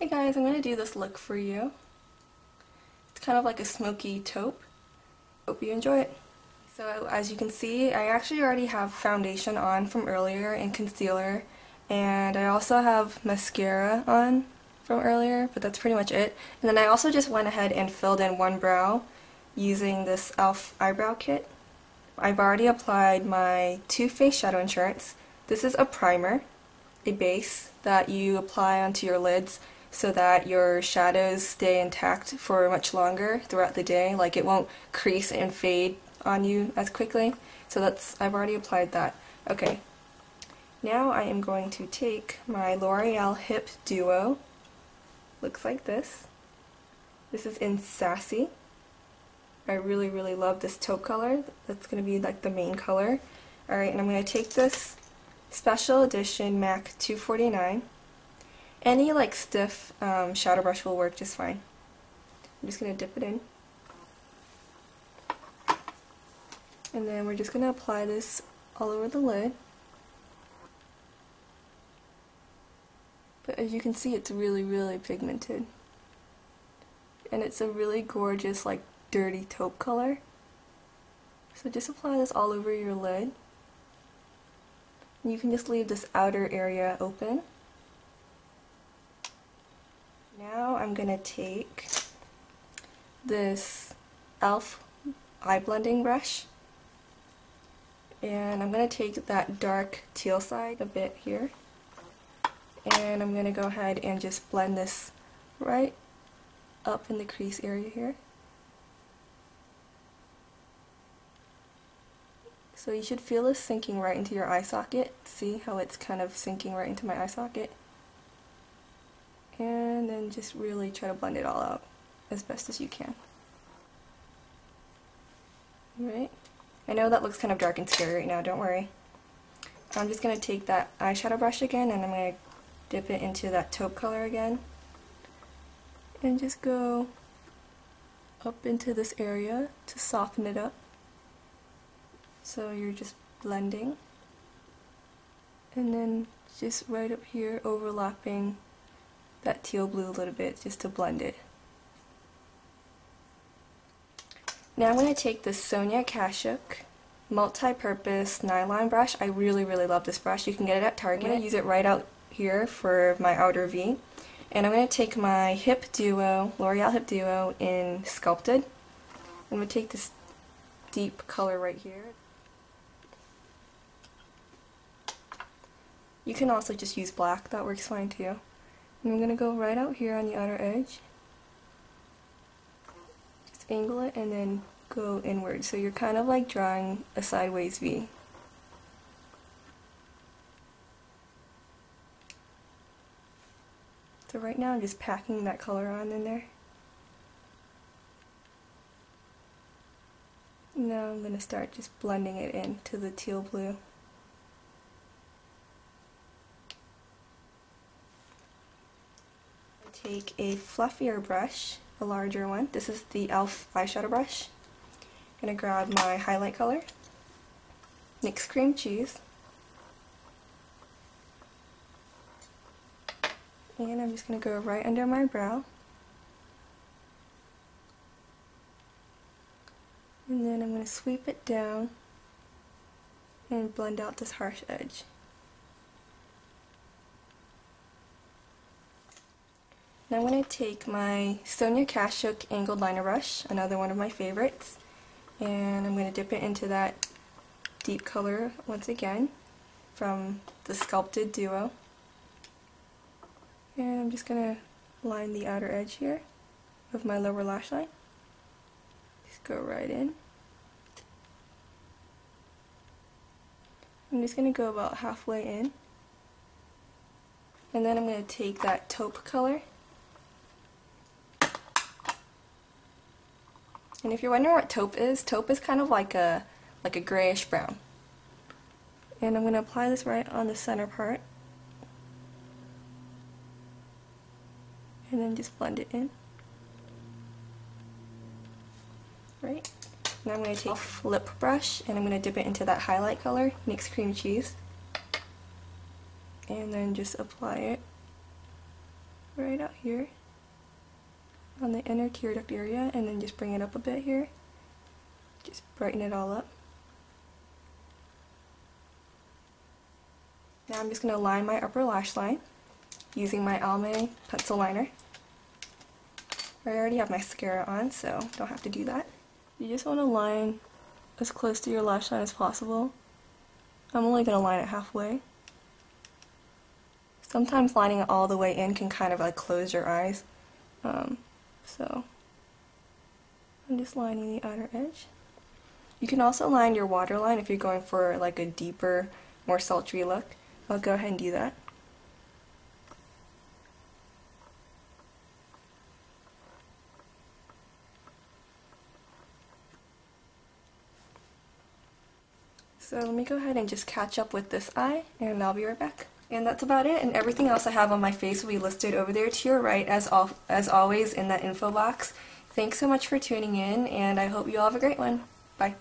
Hey guys, I'm going to do this look for you. It's kind of like a smoky taupe. Hope you enjoy it. So as you can see, I actually already have foundation on from earlier and concealer. And I also have mascara on from earlier, but that's pretty much it. And then I also just went ahead and filled in one brow using this e.l.f. eyebrow kit. I've already applied my Too Faced Shadow Insurance. This is a primer, a base that you apply onto your lids so that your shadows stay intact for much longer throughout the day. Like it won't crease and fade on you as quickly. So that's, I've already applied that. Okay. Now I am going to take my L'Oreal Hip Duo. Looks like this. This is in Sassy. I really, really love this taupe color. That's going to be like the main color. Alright, and I'm going to take this Special Edition MAC 249 any like stiff um, shadow brush will work just fine. I'm just going to dip it in. And then we're just going to apply this all over the lid. But as you can see it's really really pigmented. And it's a really gorgeous like dirty taupe color. So just apply this all over your lid. You can just leave this outer area open. Now I'm going to take this e.l.f. eye blending brush and I'm going to take that dark teal side a bit here and I'm going to go ahead and just blend this right up in the crease area here. So you should feel this sinking right into your eye socket. See how it's kind of sinking right into my eye socket? And then just really try to blend it all out as best as you can. Right? I know that looks kind of dark and scary right now, don't worry. I'm just going to take that eyeshadow brush again and I'm going to dip it into that taupe color again and just go up into this area to soften it up. So you're just blending and then just right up here overlapping that teal blue a little bit just to blend it. Now I'm going to take the Sonia Kashuk multi-purpose nylon brush. I really, really love this brush. You can get it at Target. I'm going to use it right out here for my outer V. And I'm going to take my Hip Duo, L'Oreal Hip Duo in Sculpted. I'm going to take this deep color right here. You can also just use black, that works fine too. I'm going to go right out here on the outer edge. Just angle it and then go inward. So you're kind of like drawing a sideways V. So right now I'm just packing that color on in there. Now I'm going to start just blending it into the teal blue. Take a fluffier brush, a larger one. This is the e.l.f. eyeshadow brush. I'm going to grab my highlight color, NYX cream cheese, and I'm just going to go right under my brow. And then I'm going to sweep it down and blend out this harsh edge. Now I'm going to take my Sonia Kashuk angled liner brush, another one of my favorites, and I'm going to dip it into that deep color once again from the Sculpted Duo. And I'm just going to line the outer edge here of my lower lash line. Just go right in. I'm just going to go about halfway in. And then I'm going to take that taupe color And if you're wondering what taupe is, taupe is kind of like a like a grayish brown. And I'm going to apply this right on the center part. And then just blend it in. Right? Now I'm going to take a flip brush and I'm going to dip it into that highlight color, NYX Cream Cheese. And then just apply it right out here on the inner tear duct area and then just bring it up a bit here. Just brighten it all up. Now I'm just going to line my upper lash line using my Almay pencil liner. I already have mascara on, so don't have to do that. You just want to line as close to your lash line as possible. I'm only going to line it halfway. Sometimes lining it all the way in can kind of like close your eyes. Um, so I'm just lining the outer edge. You can also line your waterline if you're going for like a deeper, more sultry look. I'll go ahead and do that. So let me go ahead and just catch up with this eye and I'll be right back. And that's about it, and everything else I have on my face will be listed over there to your right as, al as always in that info box. Thanks so much for tuning in, and I hope you all have a great one. Bye.